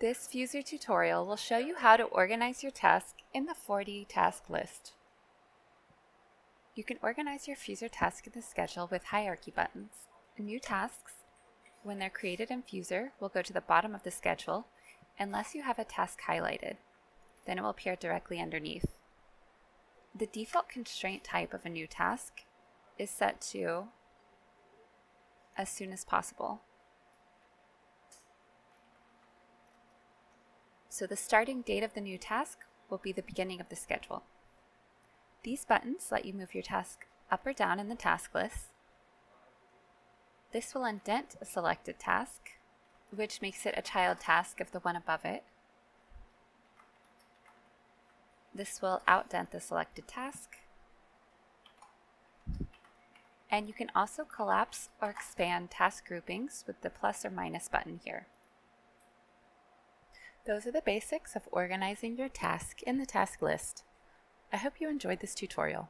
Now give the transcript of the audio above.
This Fuzor tutorial will show you how to organize your task in the 4D task list. You can organize your Fuzor task in the schedule with hierarchy buttons. New tasks, when they're created in Fuzor, will go to the bottom of the schedule unless you have a task highlighted. Then it will appear directly underneath. The default constraint type of a new task is set to as soon as possible. So the starting date of the new task will be the beginning of the schedule. These buttons let you move your task up or down in the task list. This will indent a selected task, which makes it a child task of the one above it. This will outdent the selected task. And you can also collapse or expand task groupings with the plus or minus button here. Those are the basics of organizing your task in the task list. I hope you enjoyed this tutorial.